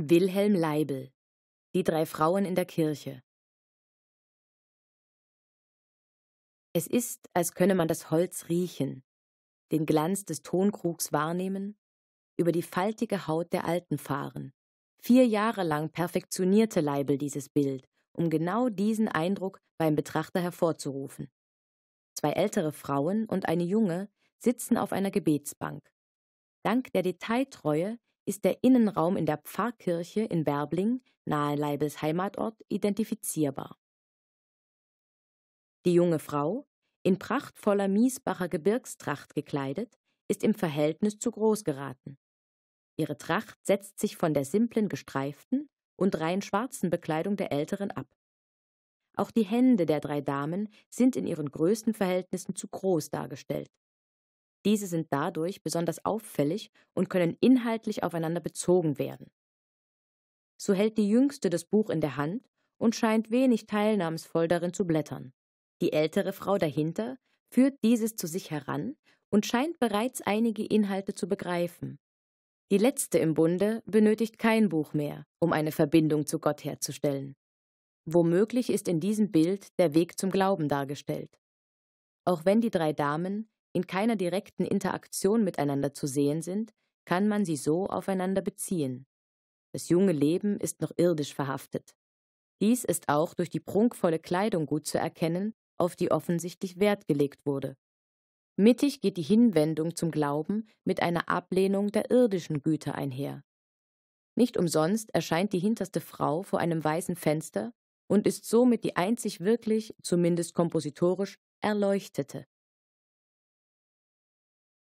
Wilhelm Leibel Die drei Frauen in der Kirche Es ist, als könne man das Holz riechen, den Glanz des Tonkrugs wahrnehmen, über die faltige Haut der Alten fahren. Vier Jahre lang perfektionierte Leibel dieses Bild, um genau diesen Eindruck beim Betrachter hervorzurufen. Zwei ältere Frauen und eine junge sitzen auf einer Gebetsbank. Dank der Detailtreue ist der Innenraum in der Pfarrkirche in Berbling, nahe Leibels Heimatort, identifizierbar. Die junge Frau, in prachtvoller Miesbacher Gebirgstracht gekleidet, ist im Verhältnis zu groß geraten. Ihre Tracht setzt sich von der simplen gestreiften und rein schwarzen Bekleidung der Älteren ab. Auch die Hände der drei Damen sind in ihren Größenverhältnissen zu groß dargestellt. Diese sind dadurch besonders auffällig und können inhaltlich aufeinander bezogen werden. So hält die Jüngste das Buch in der Hand und scheint wenig teilnahmsvoll darin zu blättern. Die ältere Frau dahinter führt dieses zu sich heran und scheint bereits einige Inhalte zu begreifen. Die letzte im Bunde benötigt kein Buch mehr, um eine Verbindung zu Gott herzustellen. Womöglich ist in diesem Bild der Weg zum Glauben dargestellt. Auch wenn die drei Damen in keiner direkten Interaktion miteinander zu sehen sind, kann man sie so aufeinander beziehen. Das junge Leben ist noch irdisch verhaftet. Dies ist auch durch die prunkvolle Kleidung gut zu erkennen, auf die offensichtlich Wert gelegt wurde. Mittig geht die Hinwendung zum Glauben mit einer Ablehnung der irdischen Güter einher. Nicht umsonst erscheint die hinterste Frau vor einem weißen Fenster und ist somit die einzig wirklich, zumindest kompositorisch, Erleuchtete.